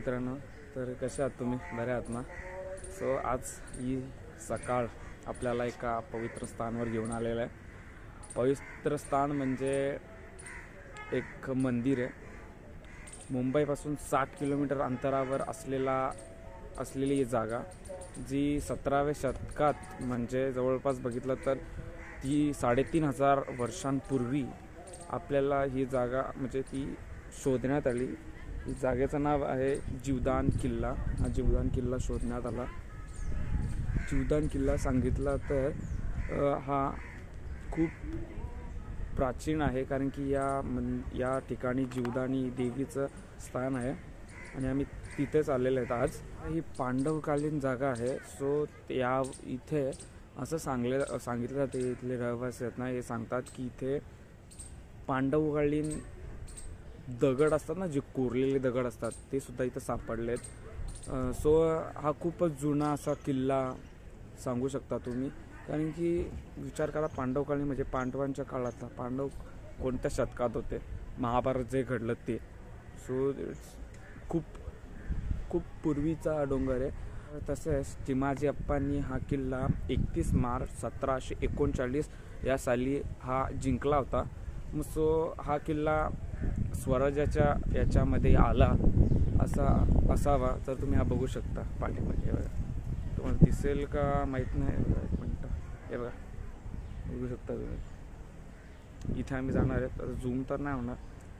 मित्रांनो तर कसे आहात तुम्ही? बऱ्या आहात ना? सो आज ही सकाळ आपल्याला एका पवित्र स्थानवर घेऊन आलेलं आहे. पवित्र स्थान म्हणजे एक मंदिर आहे. मुंबईपासून साठ किलोमीटर अंतरावर असलेला असलेली ही जागा जी सतराव्या शतकात म्हणजे जवळपास बघितलं तर ती साडेतीन हजार वर्षांपूर्वी आपल्याला ही जागा म्हणजे ती शोधण्यात आली. जागेचं नाव आहे जीवदान किल्ला. हा जीवदान किल्ला शोधण्यात आला. जीवदान किल्ला सांगितला तर हा खूप प्राचीन आहे कारण की या मन या ठिकाणी जीवदानी देवीचं स्थान आहे आणि आम्ही तिथेच आलेले आहेत आज. ही पांडवकालीन जागा आहे सो या इथे असं सांगले सांगितलं जाते इथले रहिवासी आहेत ना हे सांगतात की इथे पांडवकालीन दगड असतात ना जे कोरलेले दगड असतात ते सुद्धा इथं सापडले आहेत सो हा खूपच जुना असा किल्ला सांगू शकता तुम्ही. कारण की विचार करा पांडव काळी म्हणजे पांडवांच्या काळातला पांडव कोणत्या शतकात होते? महाभारत जे घडलं ते. सो खूप खूप पूर्वीचा डोंगर आहे. तसेच चिमाजी अप्पांनी हा किल्ला एकतीस मार्च सतराशे एकोणचाळीस या साली हा जिंकला होता. मग सो हा किल्ला स्वराज्याच्या याच्यामध्ये आला असा असावा तर तुम्ही हा बघू शकता पाठीमागे. हे बघा. तुम्हाला दिसेल का माहीत नाही. बघा एक मिनटं. हे बघा. बघू शकता तुम्ही. इथे आम्ही जाणार आहेत आता झूम तर नाही होणार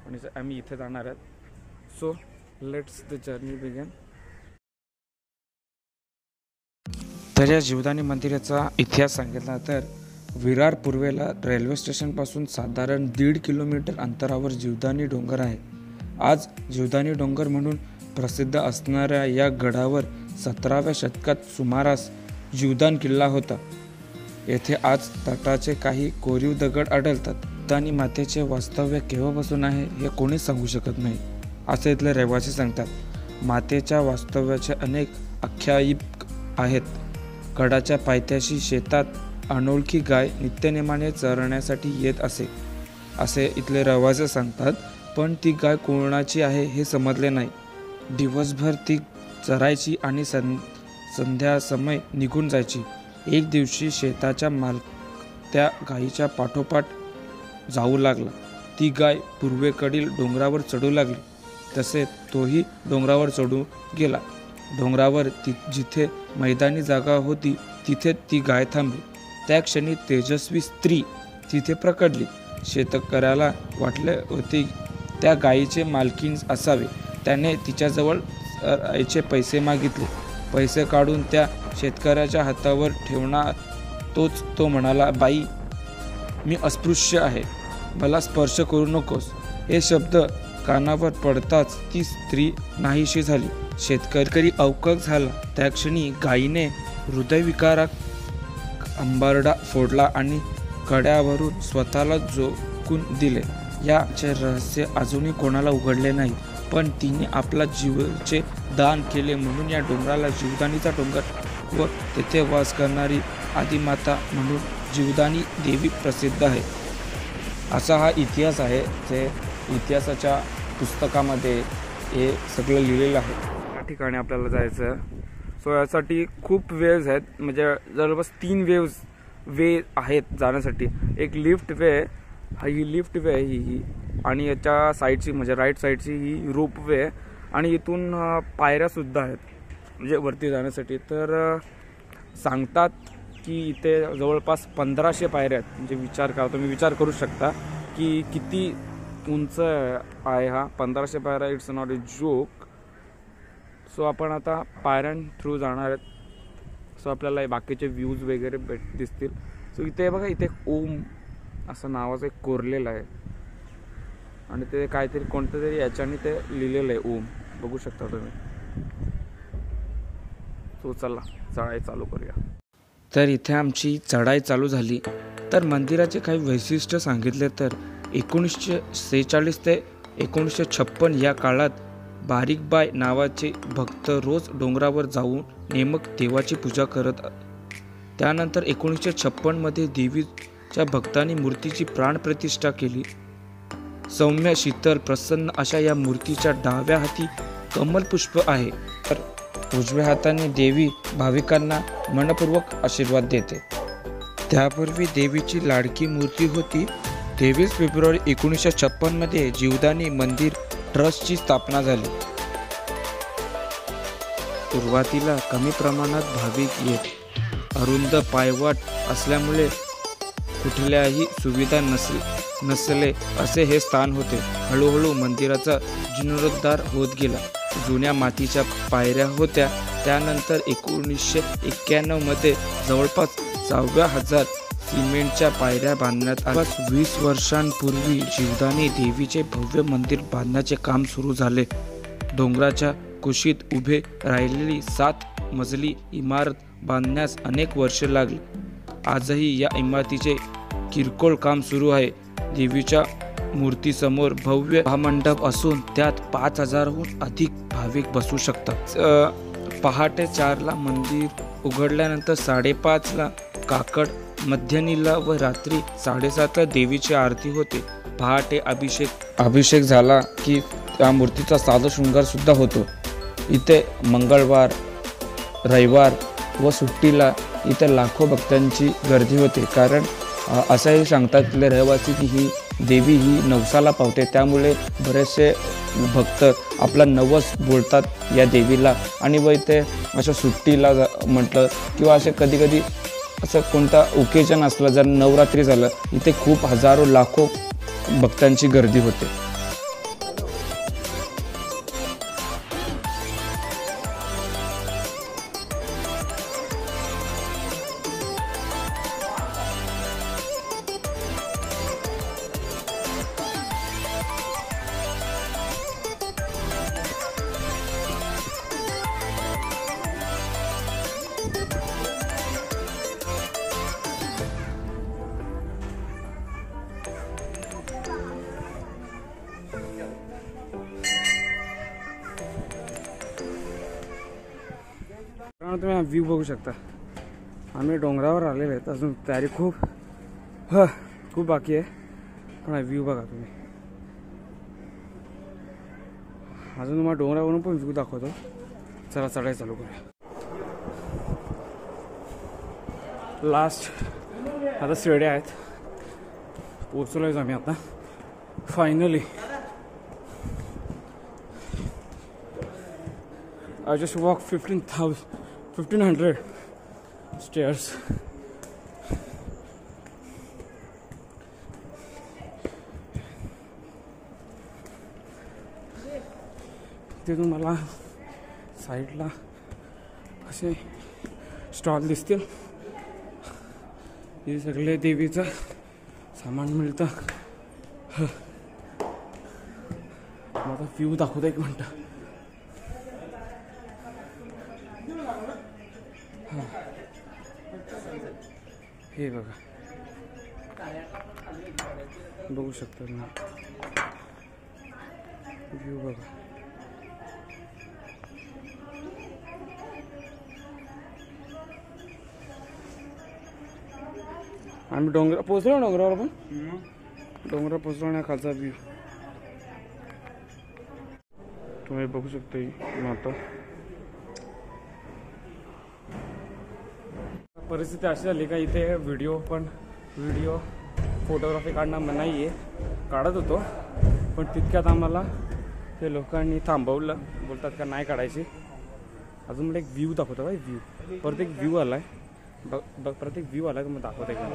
पण आम्ही इथे जाणार आहेत so let's the journey begin तर या जीवदानी मंदिराचा इतिहास सांगितला तर विरार पूर्वेला रेल्वे स्टेशनपासून साधारण दीड किलोमीटर अंतरावर जीवदानी डोंगर आहे. आज जीवदानी डोंगर म्हणून प्रसिद्ध असणाऱ्या या गडावर सतराव्या शतकात सुमारास जीवदान किल्ला होता. येथे आज तटाचे काही कोरीव दगड आढळतात. आणि मातेचे वास्तव्य केव्हापासून आहे हे कोणीच सांगू शकत नाही असे इथले रहिवासी सांगतात. मातेच्या वास्तव्याचे अनेक आख्यायिक आहेत. गडाच्या पायथ्याशी शेतात अनोळखी गाय नित्यनेमाने चरण्यासाठी येत असे. असे इथले रहिवासी सांगतात पण ती गाय कोणाची आहे हे समजले नाही. दिवसभर ती चरायची आणि सं संध्या समय निघून जायची. एक दिवशी शेताच्या माल त्या गायीच्या पाठोपाठ जाऊ लागला. ती गाय पूर्वेकडील डोंगरावर चढू लागली. तसे तोही डोंगरावर चढू गेला. डोंगरावर ति जिथे मैदानी जागा होती तिथे ती गाय थांबली. त्या क्षणी तेजस्वी स्त्री तिथे प्रकटली. शेतकऱ्याला वाटले होते त्या गायीचे मालकीन असावे. त्याने तिच्याजवळ आईचे पैसे मागितले. पैसे काढून त्या शेतकऱ्याच्या हातावर ठेवणार तोच तो म्हणाला बाई मी अस्पृश्य आहे. मला स्पर्श करू नकोस. हे शब्द कानावर पडताच ती स्त्री नाहीशी झाली. शेतकरी अवकक झाला. त्या क्षणी गायीने हृदयविकारात अंबारडा फोडला आणि कड्यावरून स्वतःला जोखून दिले. याचे रहस्य अजूनही कोणाला उघडले नाही पण तिने आपला जीवचे दान केले म्हणून या डोंगराला जीवदानीचा डोंगर व तेथे वास करणारी आदिमाता म्हणून जीवदानी देवी प्रसिद्ध आहे. असा हा इतिहास आहे ते इतिहासाच्या पुस्तकामध्ये हे सगळं लिहिलेलं आहे. या ठिकाणी आपल्याला जायचं सो यासाठी खूप वेव्ज आहेत. म्हणजे जवळपास तीन वेव्ज वे आहेत जाण्यासाठी. एक लिफ्ट वे हा ही लिफ्ट वे आहे ही ही. आणि याच्या साईडची म्हणजे राईट साईडची ही रोप वे आणि इथून पायऱ्यासुद्धा आहेत. म्हणजे वरती जाण्यासाठी. तर सांगतात की इथे जवळपास पंधराशे पायऱ्या आहेत. म्हणजे विचार करा तुम्ही विचार करू शकता की किती उंच आहे हा. पंधराशे पायऱ्या it's not a joke so आपण आता पायऱ्यां थ्रू जाणार आहेत. सो आपल्याला बाकीचे व्ह्यूज वगैरे भेट दिसतील. सो इथे बघा इथे ओम असं नावाचं एक कोरलेलं आहे. आणि ते काहीतरी कोणतं तरी याच्याने ते लिहिलेलं आहे ओम. बघू शकता तुम्ही. सो चला चढाई चालू करूया. तर इथे आमची चढाई चालू झाली. तर मंदिराचे काही वैशिष्ट्य सांगितले तर एकोणीसशे सेहेचाळीस ते एकोणीसशे छप्पन या काळात बारीकबाय नावाचे भक्त रोज डोंगरावर जाऊन नेमक देवाची पूजा करत त्यानंतर एकोणीसशे छप्पनमध्ये देवीच्या भक्तांनी मूर्तीची प्राणप्रतिष्ठा केली. सौम्य शीतल प्रसन्न अशा या मूर्तीच्या डाव्या हाती कमलपुष्प आहे. तर उजव्या हाताने देवी भाविकांना मनपूर्वक आशीर्वाद देते. त्यापूर्वी देवीची लाडकी मूर्ती होती. तेवीस फेब्रुवारी एकोणीसशे छप्पनमध्ये जीवदानी मंदिर ट्रस्टची स्थापना झाली. सुरुवातीला कमी प्रमाणात भाविक येत. अरुंद पायवाट असल्यामुळे कुठल्याही सुविधा नसले नसले असे हे स्थान होते. हळूहळू मंदिराचा जीर्णोद्धार होत गेला. जुन्या मातीच्या पायऱ्या होत्या. त्यानंतर एकोणीसशे एक्क्याण्णवमध्ये जवळपास सहाव्या हजार सिमेंटच्या पायऱ्या बांधण्यात आज वीस वर्षांपूर्वी जीवदानी देवीचे भव्य मंदिर बांधण्याचे काम सुरू झाले. डोंगराच्या कुशीत उभे राहिलेली सात मजली इमारत बांधण्यास अनेक वर्षे लागली. आजही या इमारतीचे किरकोळ काम सुरू आहे. देवीच्या मूर्तीसमोर भव्य महामंडप असून त्यात पाच हजारहून अधिक भाविक बसू शकतात. पहाटे चारला मंदिर उघडल्यानंतर साडेपाचला काकड मध्यनीला व रात्री साडेसातला देवीची आरती होते. पहाटे अभिषेक अभिषेक झाला की त्या मूर्तीचा साधा शृंगार सुद्धा होतो. इथे मंगळवार रविवार व सुट्टीला इथे लाखो भक्तांची गर्दी होते. कारण असंही सांगतात तिथले रहिवासी की ही देवी ही नवसाला पावते. त्यामुळे बरेचसे भक्त आपला नवस बोलतात या देवीला. आणि व इथे अशा सुट्टीला जा- म्हटलं किंवा असे कधी कधी असं कोणता ओकेजन असलं जर नवरात्री झालं इथे खूप हजारो लाखो भक्तांची गर्दी होते. तुम्ही हा व्ह्यू बघू शकता. आम्ही डोंगरावर आलेले आहेत. अजून तयारी खूप ह खूप बाकी आहे. पण हा व्ह्यू बघा तुम्ही. अजून तुम्हाला डोंगरावरून पण व्ह्यू दाखवतो. चला चढाई चालू करूया. लास्ट आता शिड्या आहेत. पोचलोयच आम्ही आता. Finally I just walked 15,000, fifteen hundred stairs तिथून मला साईडला असे स्टॉल दिसतील. हे सगळे देवीचं सामान मिळतं. माझा मला व्ह्यू दाखवतो एक म्हणतं हे बघा. बघू शकतो ना व्ह्यू बघा. आम्ही डोंगर पोचलो डोंगरावर पण डोंगरावर पोचलो आणि खालचा व्ह्यू तुम्ही बघू शकता ही माता. परिस्थिती अशी झाली का इथे व्हिडिओ पण व्हिडिओ फोटोग्राफी काढणं मनाई आहे काढत होतो. पण तितक्यात आम्हाला ते लोकांनी थांबवलं. बोलतात का नाही काढायची. अजून मला एक व्ह्यू दाखवतो काय व्ह्यू परत एक व्ह्यू आलाय. बघ बघ प्रत्येक व्ह्यू आला का मग दाखवते का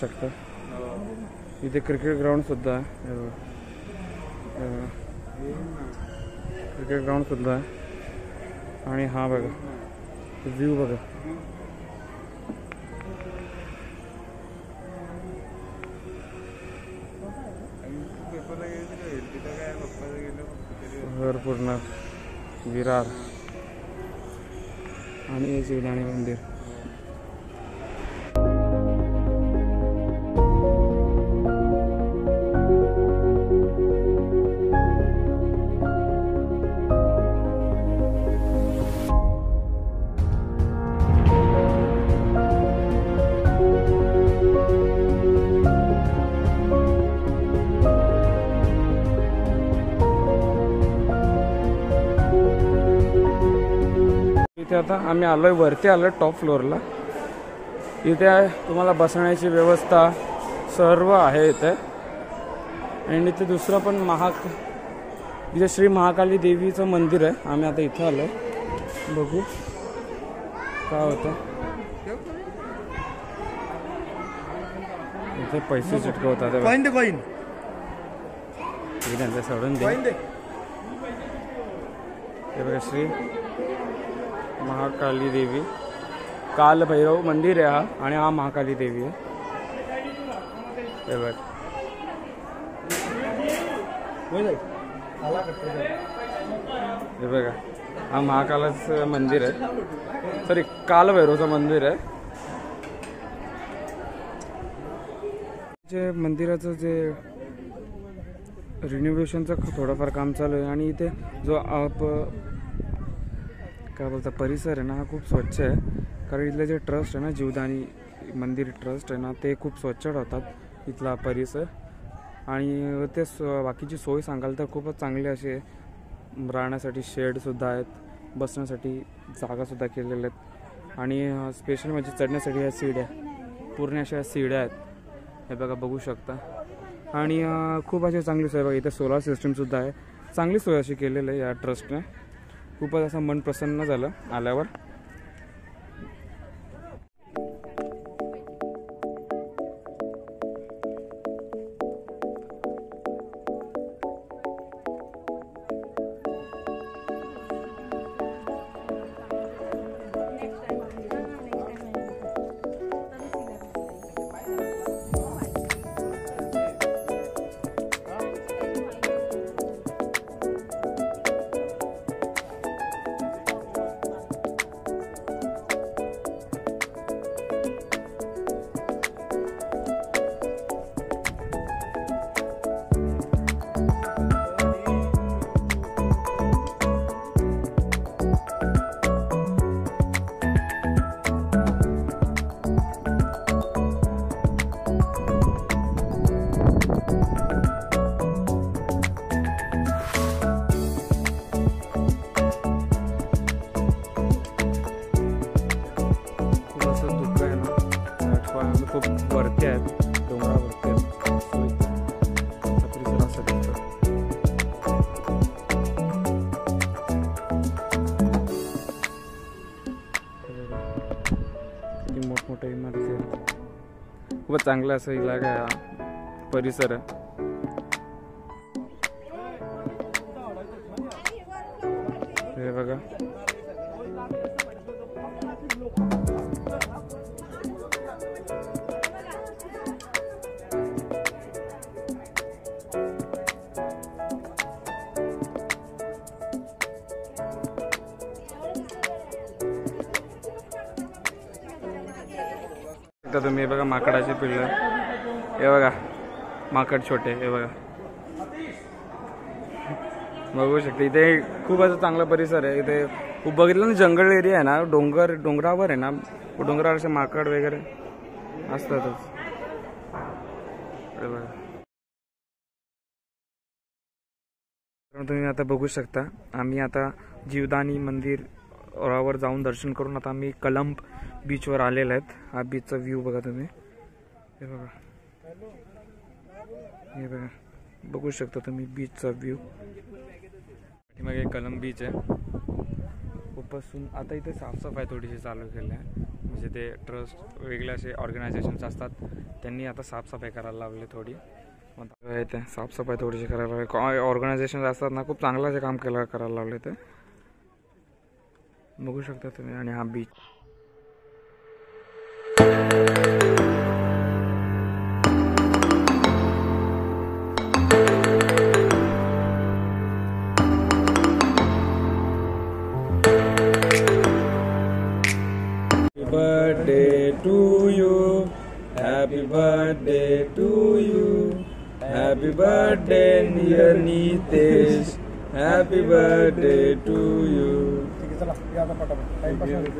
शकता. इथे क्रिकेट ग्राउंड सुद्धा आहे. क्रिकेट ग्राउंड सुद्धा आहे. आणि हा बघा. व्ह्यू बघा. घर पूर्ण विरार. आणि शिवदाणी मंदिर. इथे आता आम्ही आलो आहे वरती आलो आहे टॉप फ्लोअरला इथे तुम्हाला बसण्याची व्यवस्था सर्व आहे इथे. आणि इथे दुसरं पण महाक इथे श्री महाकाली देवीचं मंदिर आहे. आम्ही आता इथं आलो आहे बघू. काय होतं. इथे पैसे चिटकवतात. सोडून दे. हे बघा श्री महाकाली देवी. काल भैरव मंदिर आहे हा आणि हा महाकाली देवी आहे. हे बघ. हे बघा हा महाकालाचं मंदिर आहे. सॉरी काल भैरवचं मंदिर आहे. जे मंदिराचं जे रिनोव्हेशनचं थोडंफार काम चालू आहे आणि इथे जो आप काय बोलता परिसर आहे ना हा खूप स्वच्छ आहे. कारण इथलं जे ट्रस्ट आहे ना जीवदानी मंदिर ट्रस्ट आहे ना ते खूप स्वच्छ ठेवतात इथला परिसर. आणि ते स- बाकीची सोय सांगाल तर खूपच चांगली अशी आहे. राहण्यासाठी शेडसुद्धा आहेत बसण्यासाठी जागासुद्धा केलेल्या आहेत. आणि स्पेशल म्हणजे चढण्यासाठी ह्या सीड्या पूर्ण अशा सीड्या आहेत. हे बघा बघू शकता. आणि खूप अशी चांगली सोय बघा इथे सोलार सिस्टीमसुद्धा आहे. चांगली सोय अशी केलेली आहे या ट्रस्टने खूपच असं मन प्रसन्न झालं आल्यावर. चांगला असा इलाका आहे हा परिसर. आहे हे बघा. आता तुम्ही हे बघा माकडाचे पिल्लं. हे बघा माकड छोटे हे बघा. बघू शकते. इथे खूप असं चांगला परिसर आहे. इथे खूप बघितलं ना जंगल एरिया आहे ना डोंगर डोंगरावर आहे ना डोंगरावर असे माकड वगैरे असतातच. तुम्ही आता बघू शकता आम्ही आता जीवदानी मंदिर वर जाऊन दर्शन करून आता आम्ही कलंब बीचवर आलेलो आहेत. हा बीचचा व्ह्यू बघा तुम्ही. हे बघा. हे बघा. बघू शकता तुम्ही बीचचा व्ह्यू पाठीमागे कलंब बीच आहे. खूपच आता इथे साफसफाई थोडीशी चालू केली आहे. म्हणजे ते ट्रस्ट वेगळे असे ऑर्गनायझेशन्स असतात. त्यांनी आता साफसफाई करायला लावली थोडी. मग आता साफसफाई थोडीशी करायला लागली ऑर्गनायझेशन असतात ना खूप चांगलं असे काम केलं करायला लावले ते बघू शकता तुम्ही. आणि हा बीच Ahí pasa.